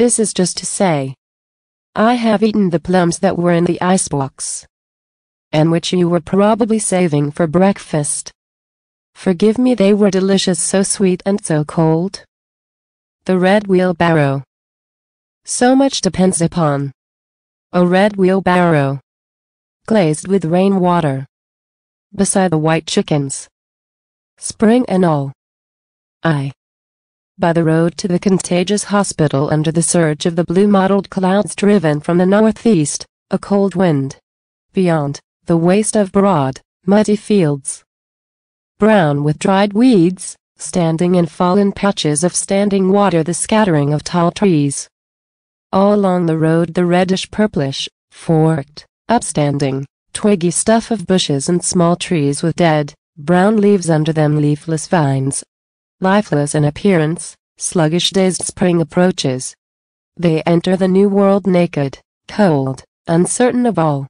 This is just to say. I have eaten the plums that were in the icebox. And which you were probably saving for breakfast. Forgive me they were delicious so sweet and so cold. The red wheelbarrow. So much depends upon. A red wheelbarrow. Glazed with rainwater. Beside the white chickens. Spring and all. I. By the road to the contagious hospital under the surge of the blue mottled clouds driven from the northeast, a cold wind. Beyond, the waste of broad, muddy fields. Brown with dried weeds, standing in fallen patches of standing water the scattering of tall trees. All along the road the reddish-purplish, forked, upstanding, twiggy stuff of bushes and small trees with dead, brown leaves under them leafless vines. Lifeless in appearance, sluggish dazed spring approaches. They enter the new world naked, cold, uncertain of all.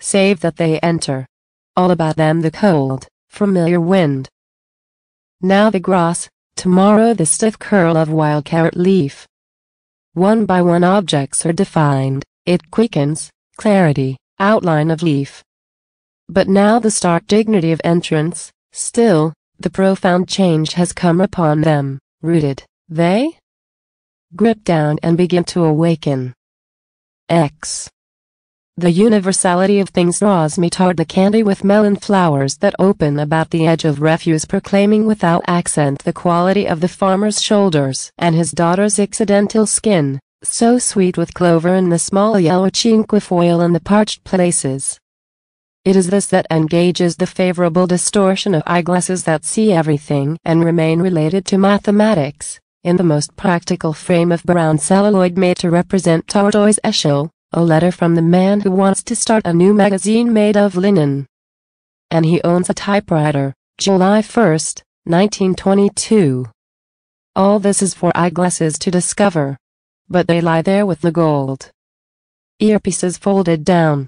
Save that they enter. All about them the cold, familiar wind, now the grass, tomorrow the stiff curl of wild carrot leaf. One by one objects are defined, it quickens, clarity, outline of leaf. But now the stark dignity of entrance, still, the profound change has come upon them, rooted, they grip down and begin to awaken. X. The universality of things draws me toward the candy with melon flowers that open about the edge of refuse proclaiming without accent the quality of the farmer's shoulders and his daughter's accidental skin, so sweet with clover and the small yellow cinquefoil in the parched places. It is this that engages the favorable distortion of eyeglasses that see everything and remain related to mathematics, in the most practical frame of brown celluloid made to represent tortoise eshell, a letter from the man who wants to start a new magazine made of linen. And he owns a typewriter, July 1st, 1922. All this is for eyeglasses to discover. But they lie there with the gold. Earpieces folded down.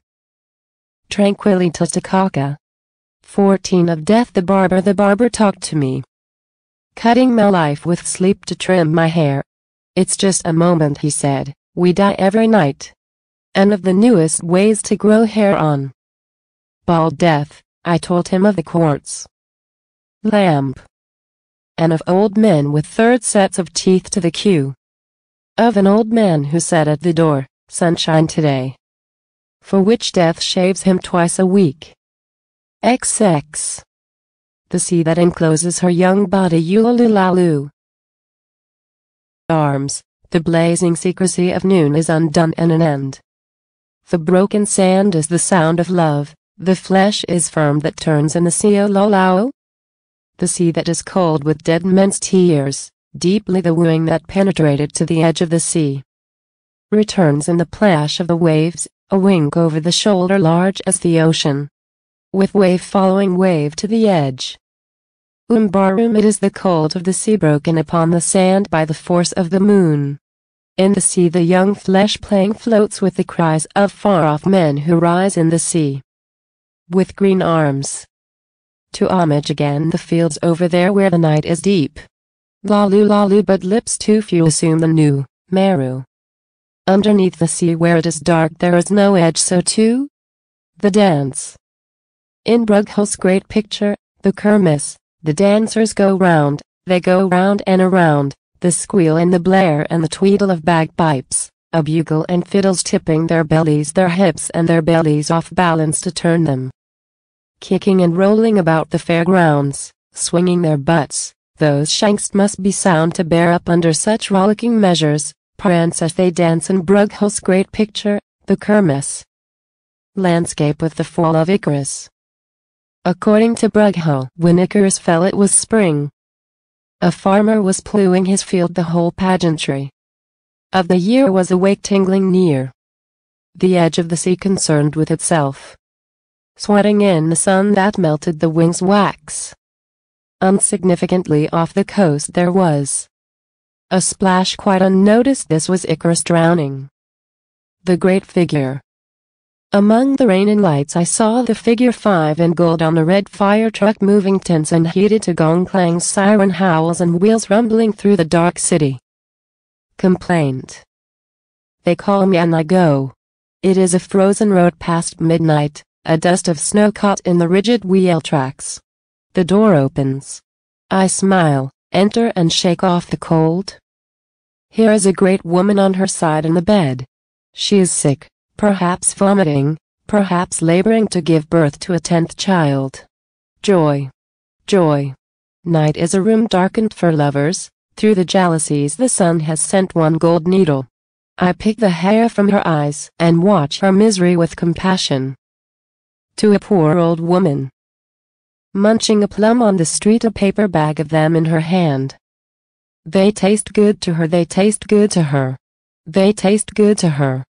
Tranquilly Titicaca. 14 of Death the Barber The barber talked to me. Cutting my life with sleep to trim my hair. It's just a moment he said, we die every night and of the newest ways to grow hair on. Bald death, I told him of the quartz lamp, and of old men with third sets of teeth to the queue. Of an old man who sat at the door, sunshine today. For which death shaves him twice a week. XX. The sea that encloses her young body Ulalulalu. Arms, the blazing secrecy of noon is undone and an end. The broken sand is the sound of love, the flesh is firm that turns in the sea Ololao. The sea that is cold with dead men's tears, deeply the wooing that penetrated to the edge of the sea. Returns in the plash of the waves, a wink over the shoulder large as the ocean. With wave following wave to the edge. Umbarum it is the cold of the sea broken upon the sand by the force of the moon. In the sea the young flesh playing floats with the cries of far-off men who rise in the sea. With green arms. To homage again the fields over there where the night is deep. Lalu lalu but lips too few assume the new, Meru. Underneath the sea where it is dark there is no edge so too. The dance. In Bruegel's great picture, the kermis, the dancers go round, they go round and around, the squeal and the blare and the tweedle of bagpipes, a bugle and fiddles tipping their bellies their hips and their bellies off balance to turn them. Kicking and rolling about the fairgrounds, swinging their butts, those shanks must be sound to bear up under such rollicking measures, prance as they dance in Bruegel's great picture, the Kermis. Landscape with the fall of Icarus. According to Bruegel, when Icarus fell it was spring, a farmer was plowing his field the whole pageantry of the year was awake tingling near the edge of the sea concerned with itself. Sweating in the sun that melted the wings wax. Unsignificantly off the coast there was a splash quite unnoticed this was Icarus drowning. The great figure among the rain and lights I saw the figure 5 in gold on a red fire truck moving tense and heated to gong clangs siren howls and wheels rumbling through the dark city. complaint. They call me and I go. It is a frozen road past midnight, a dust of snow caught in the rigid wheel tracks. The door opens. I smile, enter and shake off the cold. Here is a great woman on her side in the bed. She is sick, perhaps vomiting, perhaps laboring to give birth to a tenth child. Joy. Joy. Night is a room darkened for lovers, through the jealousies the sun has sent one gold needle. I pick the hair from her eyes and watch her misery with compassion. To a poor old woman. Munching a plum on the street a paper bag of them in her hand. They taste good to her they taste good to her. They taste good to her.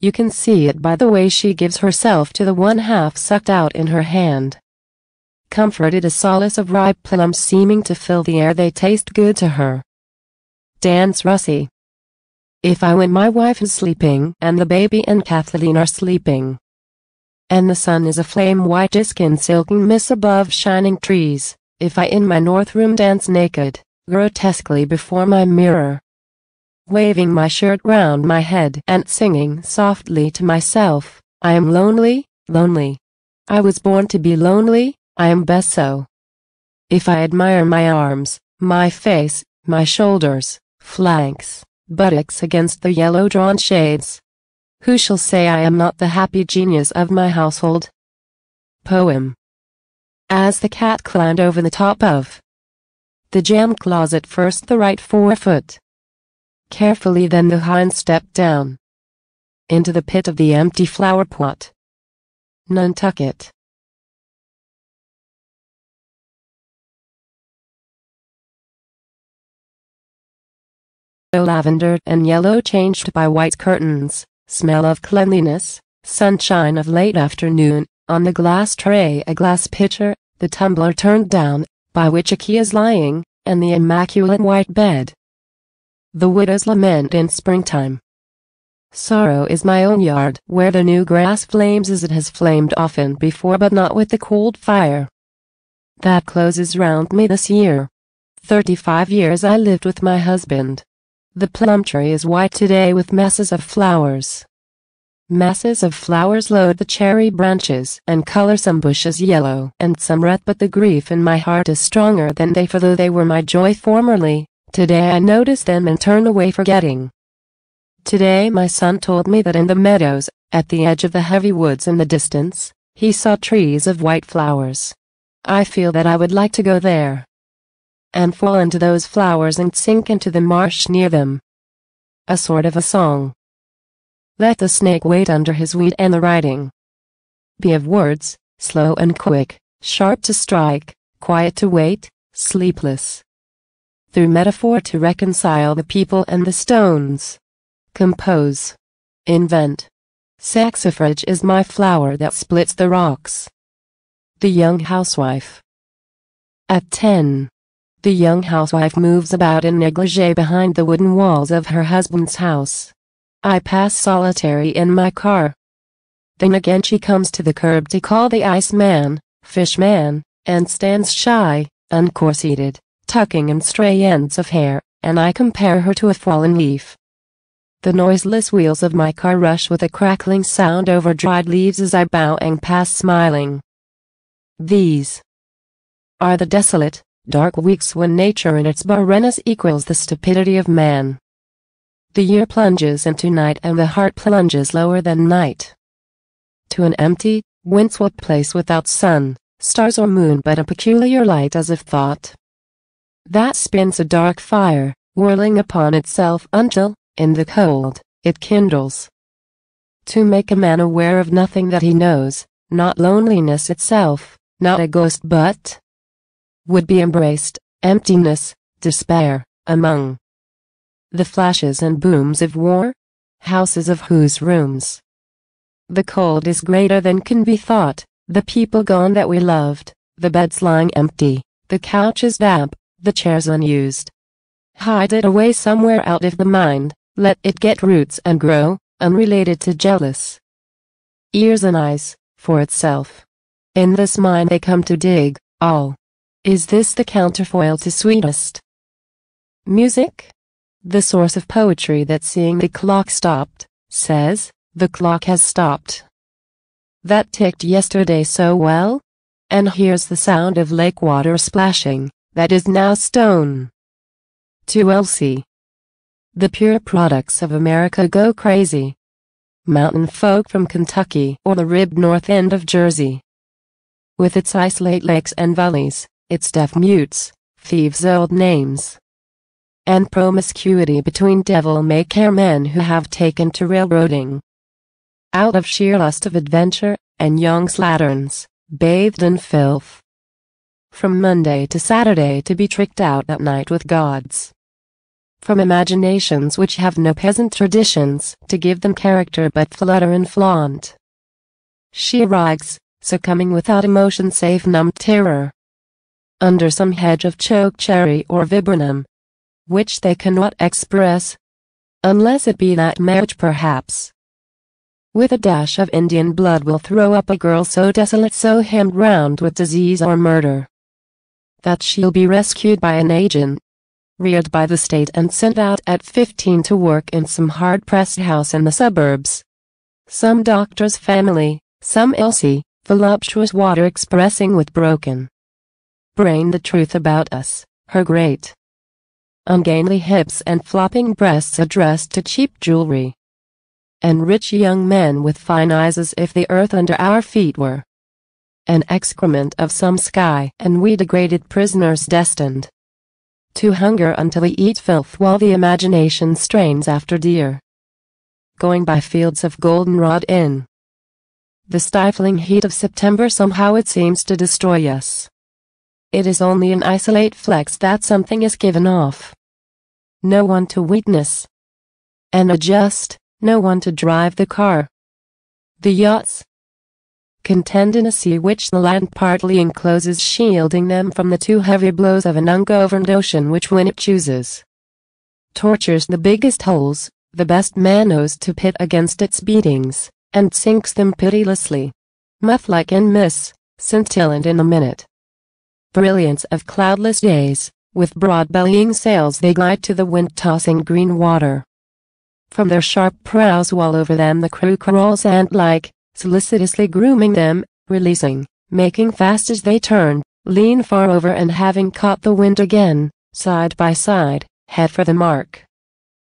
You can see it by the way she gives herself to the one half sucked out in her hand. Comforted a solace of ripe plums seeming to fill the air they taste good to her. Danse Russe. If I when my wife is sleeping and the baby and Kathleen are sleeping. And the sun is a flame white disk in silken mist above shining trees, if I in my north room dance naked, grotesquely before my mirror, waving my shirt round my head and singing softly to myself, I am lonely, lonely. I was born to be lonely, I am best so. If I admire my arms, my face, my shoulders, flanks, buttocks against the yellow drawn shades, who shall say I am not the happy genius of my household? Poem. As the cat climbed over the top of the jam closet first the right forefoot, Carefully then the hind stepped down into the pit of the empty flower pot. Nantucket. The lavender and yellow changed by white curtains, smell of cleanliness, sunshine of late afternoon, on the glass tray a glass pitcher, the tumbler turned down, by which a key is lying, and the immaculate white bed. The widow's lament in springtime. Sorrow is my own yard, where the new grass flames as it has flamed often before but not with the cold fire. That closes round me this year. Thirty-five years I lived with my husband. The plum tree is white today with masses of flowers. Masses of flowers load the cherry branches and color some bushes yellow and some red but the grief in my heart is stronger than they for though they were my joy formerly, Today I notice them and turn away forgetting. Today my son told me that in the meadows, at the edge of the heavy woods in the distance, he saw trees of white flowers. I feel that I would like to go there and fall into those flowers and sink into the marsh near them. A sort of a song. Let the snake wait under his weed and the writing. Be of words, slow and quick, sharp to strike, quiet to wait, sleepless through metaphor to reconcile the people and the stones. Compose. Invent. Saxifrage is my flower that splits the rocks. The young housewife. At 10. The young housewife moves about in negligee behind the wooden walls of her husband's house. I pass solitary in my car. Then again she comes to the curb to call the ice man, fish man, and stands shy, uncorseted tucking in stray ends of hair, and I compare her to a fallen leaf. The noiseless wheels of my car rush with a crackling sound over dried leaves as I bow and pass smiling. These are the desolate, dark weeks when nature in its barrenness equals the stupidity of man. The year plunges into night and the heart plunges lower than night. To an empty, windswept place without sun, stars or moon but a peculiar light as if thought that spins a dark fire, whirling upon itself until, in the cold, it kindles. To make a man aware of nothing that he knows, not loneliness itself, not a ghost but would be embraced, emptiness, despair, among the flashes and booms of war, houses of whose rooms the cold is greater than can be thought, the people gone that we loved, the beds lying empty, the couches damp, the chair's unused. Hide it away somewhere out of the mind, let it get roots and grow, unrelated to jealous ears and eyes, for itself. In this mind they come to dig, all. Is this the counterfoil to sweetest music? the source of poetry that seeing the clock stopped, says, the clock has stopped. That ticked yesterday so well? And here's the sound of lake water splashing, that is now stone. To Elsie. The pure products of America go crazy. Mountain folk from Kentucky or the ribbed north end of Jersey. With its isolate lakes and valleys, its deaf mutes, thieves' old names and promiscuity between devil-may-care men who have taken to railroading. Out of sheer lust of adventure, and young slatterns, bathed in filth. From Monday to Saturday to be tricked out at night with gods. From imaginations which have no peasant traditions to give them character but flutter and flaunt. She rigs, succumbing without emotion save numb terror. Under some hedge of choke cherry or viburnum, which they cannot express, unless it be that marriage perhaps. With a dash of Indian blood will throw up a girl so desolate so hemmed round with disease or murder, that she'll be rescued by an agent, reared by the state and sent out at 15 to work in some hard-pressed house in the suburbs. Some doctor's family, some Elsie, voluptuous water expressing with broken brain the truth about us, her great ungainly hips and flopping breasts addressed to cheap jewelry. And rich young men with fine eyes as if the earth under our feet were an excrement of some sky and we degraded prisoners destined to hunger until we eat filth while the imagination strains after deer. Going by fields of goldenrod in the stifling heat of September somehow it seems to destroy us. It is only in isolate flecks that something is given off no one to witness and adjust, no one to drive the car. The yachts contend in a sea which the land partly encloses shielding them from the too heavy blows of an ungoverned ocean which when it chooses tortures the biggest holes, the best manos to pit against its beatings, and sinks them pitilessly. Muth-like and miss, scintillant in a minute. Brilliance of cloudless days, with broad-bellying sails they glide to the wind-tossing green water. From their sharp prows while over them the crew crawls ant-like, solicitously grooming them, releasing, making fast as they turn, lean far over and having caught the wind again, side by side, head for the mark.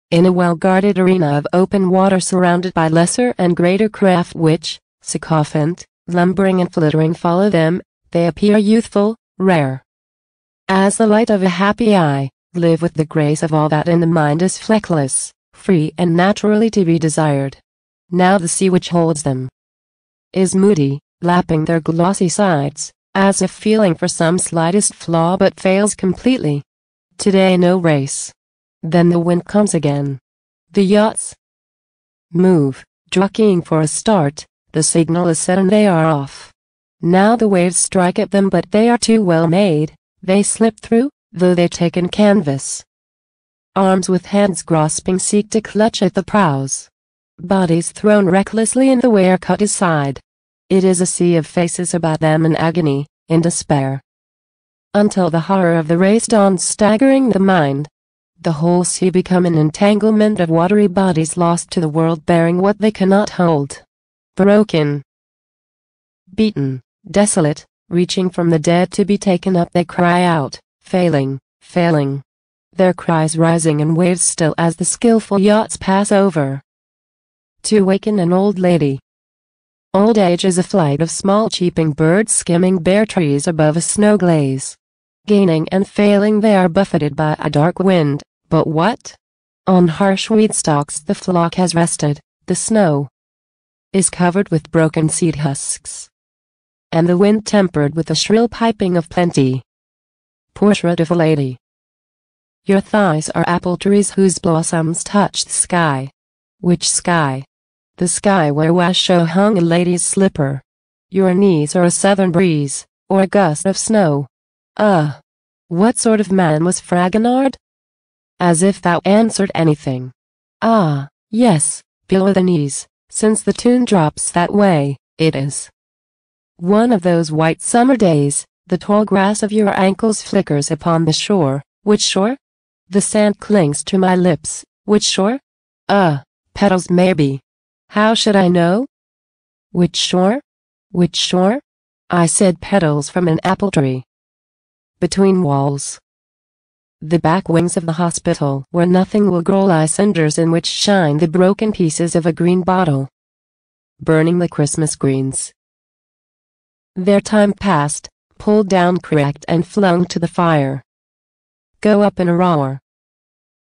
In a well-guarded arena of open water surrounded by lesser and greater craft which, sycophant, lumbering and flittering follow them, they appear youthful, rare, as the light of a happy eye, live with the grace of all that in the mind is fleckless, free and naturally to be desired. Now the sea which holds them is moody, lapping their glossy sides, as if feeling for some slightest flaw but fails completely. Today no race. Then the wind comes again. The yachts move, jockeying for a start, the signal is set and they are off. Now the waves strike at them but they are too well made, they slip through, though they take in canvas. Arms with hands grasping seek to clutch at the prows. Bodies thrown recklessly in the way are cut aside. It is a sea of faces about them in agony, in despair. Until the horror of the race dawns staggering the mind. The whole sea become an entanglement of watery bodies lost to the world bearing what they cannot hold. Broken. Beaten, desolate, reaching from the dead to be taken up they cry out, failing, failing. Their cries rising in waves still as the skillful yachts pass over. To waken an old lady. Old age is a flight of small cheeping birds skimming bare trees above a snow glaze. Gaining and failing they are buffeted by a dark wind, but what? On harsh weed stalks the flock has rested, the snow is covered with broken seed husks and the wind tempered with the shrill piping of plenty. Portrait of a lady. Your thighs are apple trees whose blossoms touch the sky. Which sky? The sky where Watteau hung a lady's slipper. Your knees are a southern breeze, or a gust of snow. Uh. What sort of man was Fragonard? As if that answered anything. Ah, yes, below the knees, since the tune drops that way, it is. One of those white summer days, the tall grass of your ankles flickers upon the shore. Which shore? The sand clings to my lips. Which shore? Uh, petals maybe. How should I know? Which shore? Which shore? I said petals from an apple tree. Between walls. The back wings of the hospital where nothing will grow lie cinders in which shine the broken pieces of a green bottle. Burning the Christmas greens. Their time passed, pulled down cracked and flung to the fire. Go up in a roar.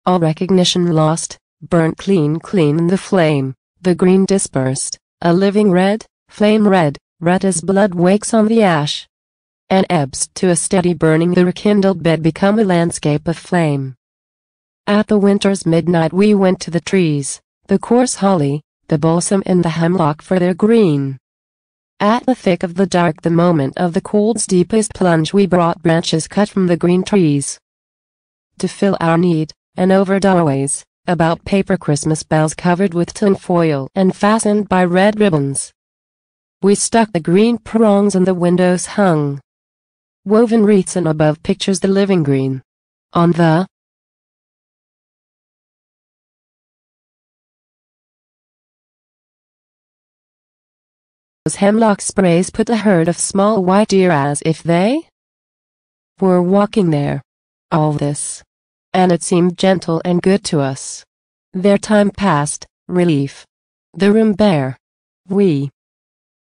All recognition lost, burnt clean clean in the flame, the green dispersed, a living red, flame red, red as blood wakes on the ash. And ebbs to a steady burning the rekindled bed become a landscape of flame. At the winter's midnight we went to the trees, the coarse holly, the balsam and the hemlock for their green. At the thick of the dark the moment of the cold's deepest plunge we brought branches cut from the green trees. To fill our need, and over doorways, about paper Christmas bells covered with tin foil and fastened by red ribbons. We stuck the green prongs and the windows hung. Woven wreaths and above pictures the living green. On the Those hemlock sprays put a herd of small white deer as if they were walking there. All this. And it seemed gentle and good to us. Their time passed, relief. The room bare. We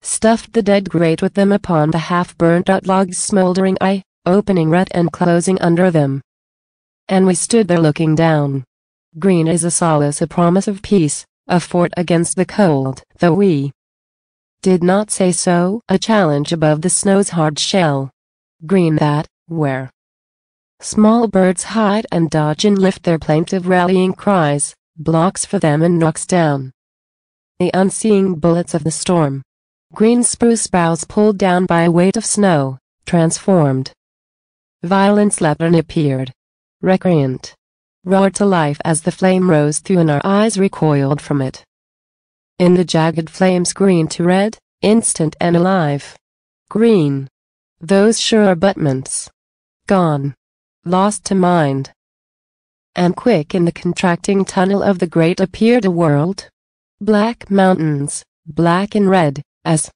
stuffed the dead grate with them upon the half-burnt out logs smoldering eye, opening red and closing under them. And we stood there looking down. Green is a solace a promise of peace, a fort against the cold, though we did not say so, a challenge above the snow's hard shell. Green that, where small birds hide and dodge and lift their plaintive rallying cries, blocks for them and knocks down the unseeing bullets of the storm. Green spruce boughs pulled down by a weight of snow, transformed. Violent slept and appeared. Recreant. Roared to life as the flame rose through and our eyes recoiled from it. In the jagged flames green to red, instant and alive. Green. Those sure abutments. Gone. Lost to mind. And quick in the contracting tunnel of the great appeared a world. Black mountains, black and red, as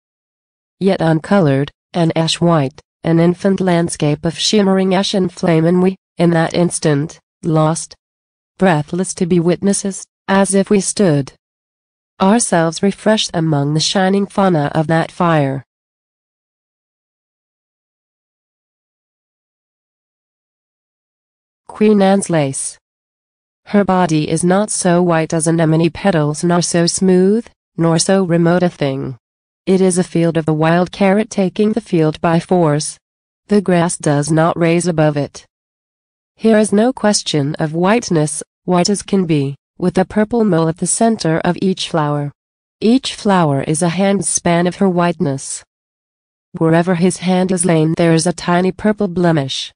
yet uncolored, and ash white, an infant landscape of shimmering ash and flame and we, in that instant, lost, breathless to be witnesses, as if we stood ourselves refreshed among the shining fauna of that fire. Queen Anne's lace. Her body is not so white as anemone petals nor so smooth, nor so remote a thing. It is a field of the wild carrot taking the field by force. The grass does not raise above it. Here is no question of whiteness, white as can be with a purple mole at the center of each flower. Each flower is a handspan of her whiteness. Wherever his hand is lain there is a tiny purple blemish.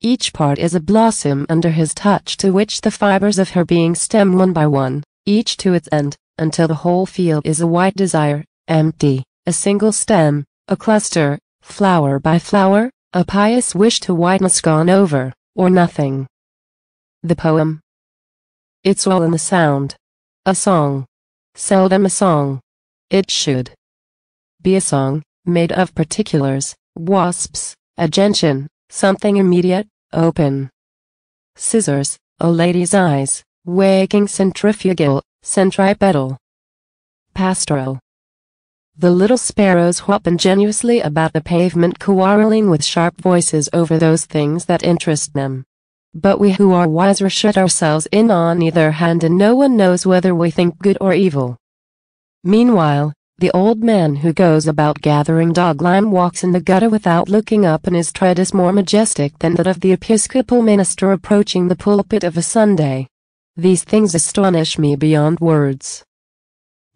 Each part is a blossom under his touch to which the fibers of her being stem one by one, each to its end, until the whole field is a white desire, empty, a single stem, a cluster, flower by flower, a pious wish to whiteness gone over, or nothing. The poem it's all in the sound. A song. Seldom a song. It should be a song, made of particulars, wasps, a gentian, something immediate, open. Scissors, a lady's eyes, waking centrifugal, centripetal. Pastoral. The little sparrows hop ingenuously about the pavement quarreling with sharp voices over those things that interest them. But we who are wiser shut ourselves in on either hand and no one knows whether we think good or evil. Meanwhile, the old man who goes about gathering dog lime walks in the gutter without looking up and his tread is more majestic than that of the Episcopal minister approaching the pulpit of a Sunday. These things astonish me beyond words.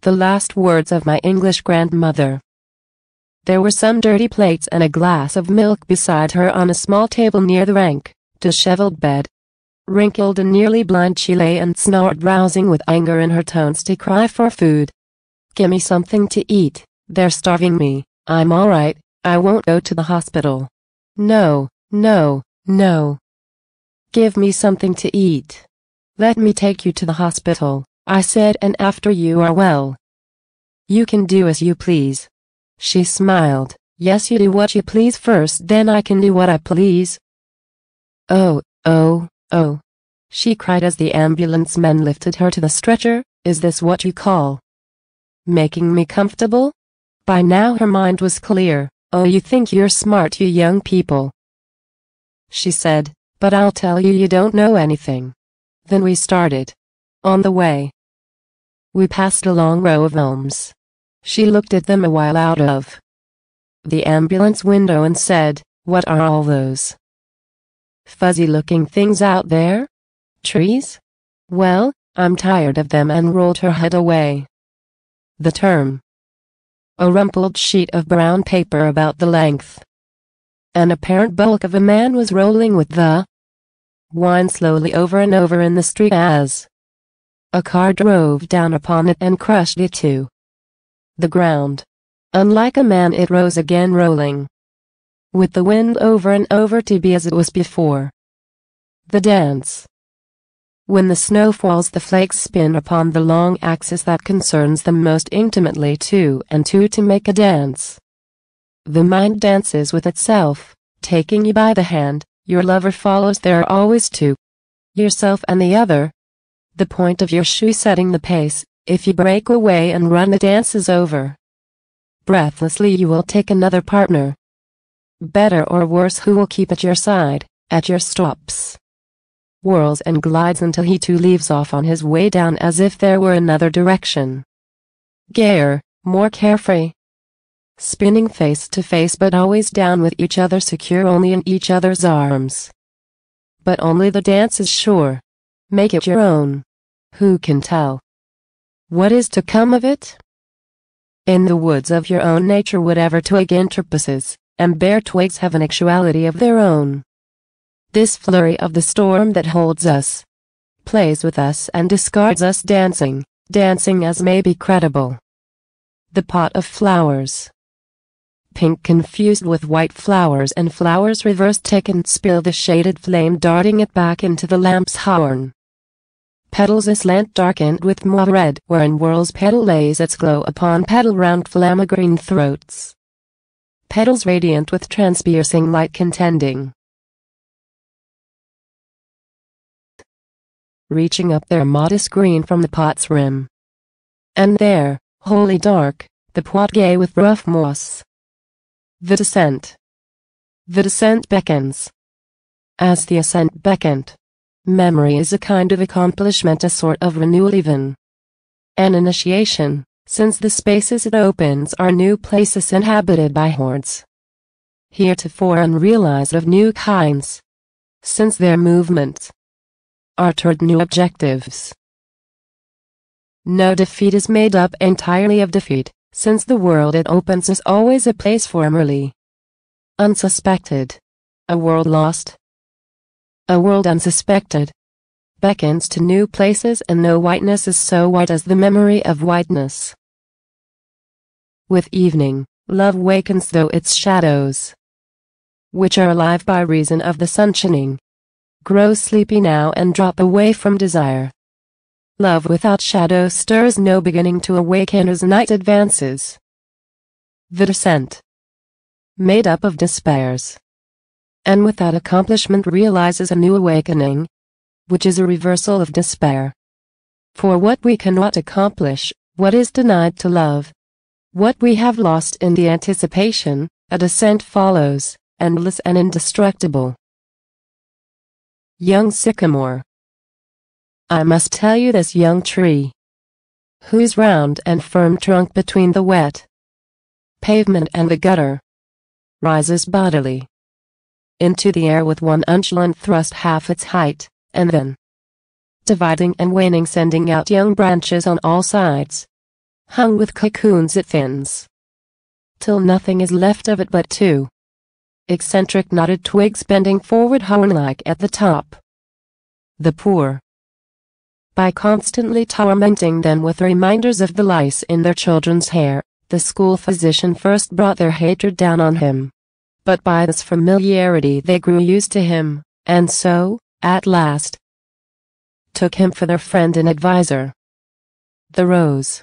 The last words of my English grandmother. There were some dirty plates and a glass of milk beside her on a small table near the rank disheveled bed. Wrinkled and nearly blind she lay and snored rousing with anger in her tones to cry for food. Gimme something to eat, they're starving me, I'm alright, I won't go to the hospital. No, no, no. Give me something to eat. Let me take you to the hospital, I said and after you are well. You can do as you please. She smiled. Yes you do what you please first then I can do what I please. Oh, oh, oh. She cried as the ambulance men lifted her to the stretcher, is this what you call making me comfortable? By now her mind was clear, oh you think you're smart you young people. She said, but I'll tell you you don't know anything. Then we started. On the way. We passed a long row of elms. She looked at them a while out of the ambulance window and said, What are all those fuzzy looking things out there? Trees? Well, I'm tired of them and rolled her head away. The term. A rumpled sheet of brown paper about the length. An apparent bulk of a man was rolling with the wine slowly over and over in the street as a car drove down upon it and crushed it to the ground. Unlike a man it rose again rolling. With the wind over and over to be as it was before. The dance. When the snow falls the flakes spin upon the long axis that concerns them most intimately two and two to make a dance. The mind dances with itself, taking you by the hand, your lover follows there are always two. Yourself and the other. The point of your shoe setting the pace, if you break away and run the dance is over. Breathlessly you will take another partner. Better or worse who will keep at your side, at your stops. Whirls and glides until he too leaves off on his way down as if there were another direction. Gayer, more carefree. Spinning face to face but always down with each other secure only in each other's arms. But only the dance is sure. Make it your own. Who can tell? What is to come of it? In the woods of your own nature whatever twig interposes, and bare twigs have an actuality of their own. This flurry of the storm that holds us, plays with us and discards us dancing, dancing as may be credible. The pot of flowers. Pink confused with white flowers and flowers reversed take and spill the shaded flame darting it back into the lamp's horn petals aslant darkened with mauve red wherein whirls petal lays its glow upon petal round flammagreen throats. Petals radiant with transpiercing light contending. Reaching up their modest green from the pot's rim. And there, wholly dark, the pot gay with rough moss. The descent. The descent beckons. As the ascent beckoned, Memory is a kind of accomplishment, a sort of renewal even. An initiation, since the spaces it opens are new places inhabited by hordes. Heretofore unrealized of new kinds. Since their movements are toward new objectives. No defeat is made up entirely of defeat, since the world it opens is always a place formerly unsuspected. A world lost, a world unsuspected, beckons to new places and no whiteness is so white as the memory of whiteness. With evening, love wakens though its shadows, which are alive by reason of the sun shining, grow sleepy now and drop away from desire. Love without shadow stirs no beginning to awaken as night advances. The descent, made up of despairs and with that accomplishment realizes a new awakening, which is a reversal of despair. For what we cannot accomplish, what is denied to love, what we have lost in the anticipation, a descent follows, endless and indestructible. Young Sycamore I must tell you this young tree, whose round and firm trunk between the wet pavement and the gutter rises bodily into the air with one undulant thrust half its height, and then dividing and waning sending out young branches on all sides. Hung with cocoons it thins, till nothing is left of it but two eccentric knotted twigs bending forward horn-like at the top. The poor, by constantly tormenting them with reminders of the lice in their children's hair, the school physician first brought their hatred down on him but by this familiarity they grew used to him, and so, at last, took him for their friend and adviser. The rose.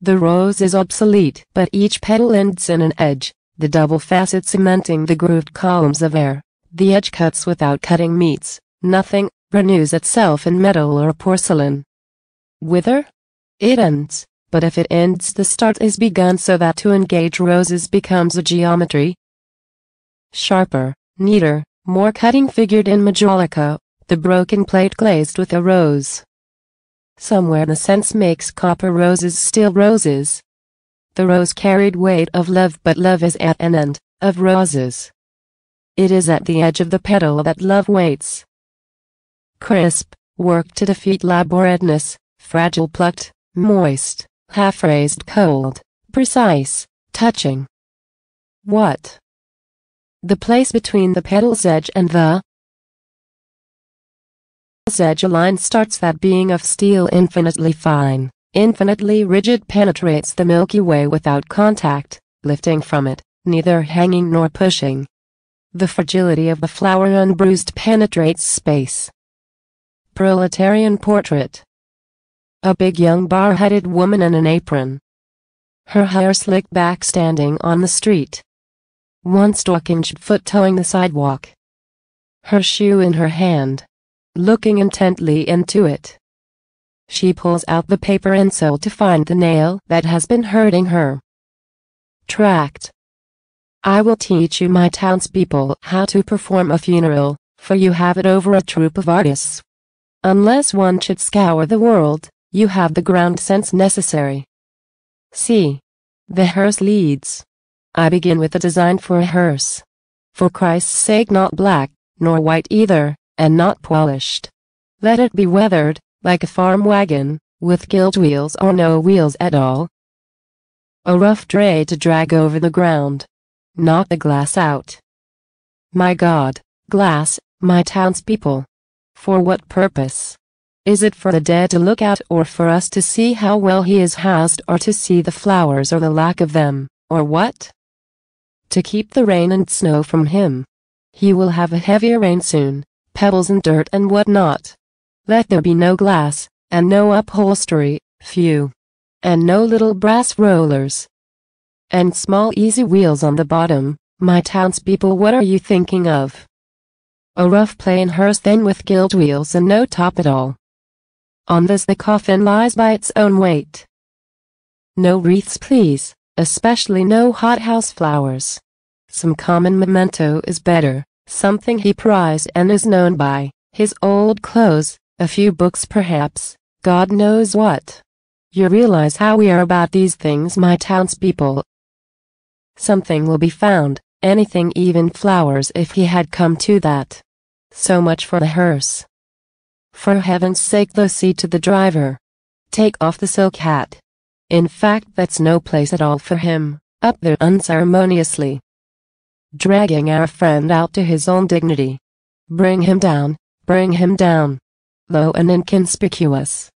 The rose is obsolete, but each petal ends in an edge, the double facet cementing the grooved columns of air. The edge cuts without cutting meets, nothing, renews itself in metal or porcelain. Whither? It ends, but if it ends the start is begun so that to engage roses becomes a geometry. Sharper, neater, more cutting figured in majolica, the broken plate glazed with a rose. Somewhere the sense makes copper roses still roses. The rose carried weight of love but love is at an end, of roses. It is at the edge of the petal that love waits. Crisp, work to defeat laboredness, fragile plucked, moist, half-raised cold, precise, touching. What? The place between the petal's edge and the edge line starts that being of steel infinitely fine, infinitely rigid penetrates the Milky Way without contact, lifting from it, neither hanging nor pushing. The fragility of the flower unbruised penetrates space. Proletarian Portrait A big young bar-headed woman in an apron. Her hair slicked back standing on the street. One stockinged foot toeing the sidewalk. Her shoe in her hand. Looking intently into it. She pulls out the paper insole to find the nail that has been hurting her. Tract. I will teach you my townspeople how to perform a funeral, for you have it over a troop of artists. Unless one should scour the world, you have the ground sense necessary. See. The hearse leads. I begin with a design for a hearse. For Christ's sake not black, nor white either, and not polished. Let it be weathered, like a farm wagon, with gilt wheels or no wheels at all. A rough dray to drag over the ground. Knock the glass out. My God, glass, my townspeople. For what purpose? Is it for the dead to look at or for us to see how well he is housed or to see the flowers or the lack of them, or what? To keep the rain and snow from him. He will have a heavier rain soon, pebbles and dirt and what not. Let there be no glass, and no upholstery, few. And no little brass rollers, and small easy wheels on the bottom, my townspeople what are you thinking of? A rough plain hearse then with gilt wheels and no top at all. On this the coffin lies by its own weight. No wreaths please, especially no hothouse flowers. Some common memento is better, something he prized and is known by, his old clothes, a few books perhaps, God knows what. You realize how we are about these things my townspeople, something will be found, anything even flowers if he had come to that. So much for the hearse. For heaven's sake though see to the driver. Take off the silk hat. In fact that's no place at all for him, up there unceremoniously. Dragging our friend out to his own dignity. Bring him down, bring him down. Low and inconspicuous.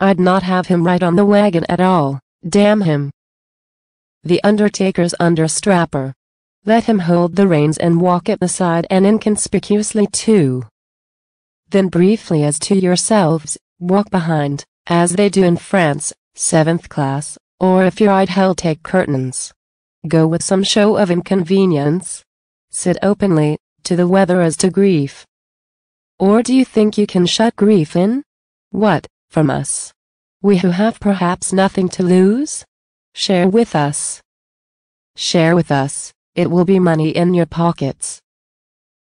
I'd not have him right on the wagon at all, damn him the undertaker's understrapper. Let him hold the reins and walk at the side and inconspicuously too. Then briefly as to yourselves, walk behind, as they do in France, seventh class, or if you're hell take curtains. Go with some show of inconvenience. Sit openly, to the weather as to grief. Or do you think you can shut grief in? What, from us? We who have perhaps nothing to lose? Share with us. Share with us, it will be money in your pockets.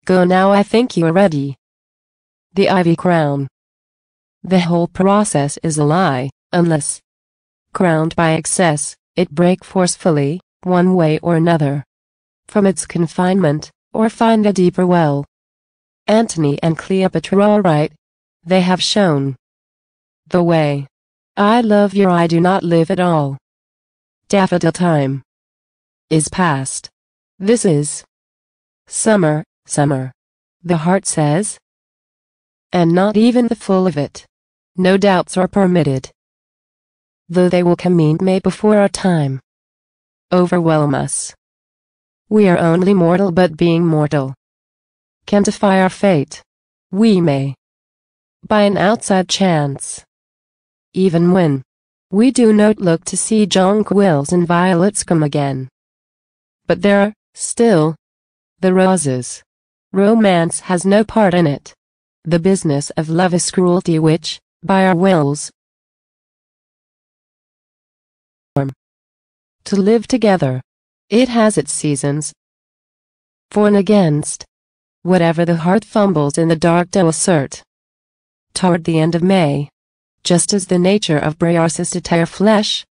Go now I think you're ready. The ivy crown. The whole process is a lie, unless crowned by excess, it break forcefully, one way or another. From its confinement, or find a deeper well. Antony and Cleopatra are right. They have shown the way. I love your I do not live at all. Daffodil time is past. This is summer, summer. The heart says. And not even the full of it. No doubts are permitted. Though they will come in May before our time. Overwhelm us. We are only mortal but being mortal. Can defy our fate. we may. By an outside chance. Even when we do not look to see jonquils and violets come again. But there are, still, the roses. Romance has no part in it. The business of love is cruelty which, by our wills, to live together. It has its seasons. For and against. Whatever the heart fumbles in the dark to assert. Toward the end of May. Just as the nature of briars is to tear flesh.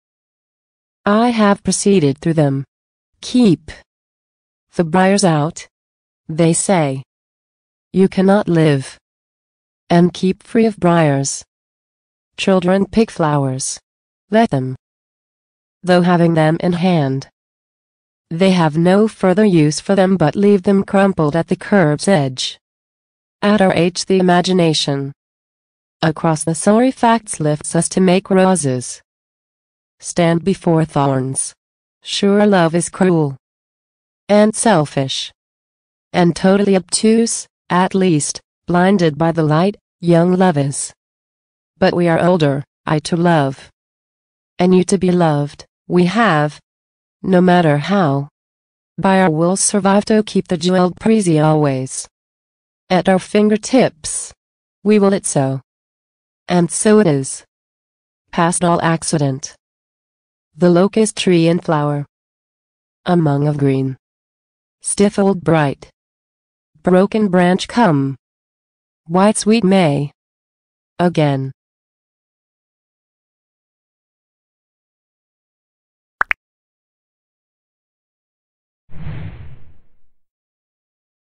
I have proceeded through them. Keep the briars out. They say. You cannot live. And keep free of briars. Children pick flowers. Let them though having them in hand. They have no further use for them but leave them crumpled at the curb's edge. At our age the imagination across the sorry facts lifts us to make roses. Stand before thorns. Sure love is cruel. And selfish. And totally obtuse, at least, blinded by the light, young love is. But we are older, I to love. And you to be loved. We have, no matter how, by our will survive to keep the jeweled prezi always at our fingertips. We will it so. And so it is. Past all accident. The locust tree in flower. Among of green. Stiff old bright. Broken branch come. White sweet May. Again.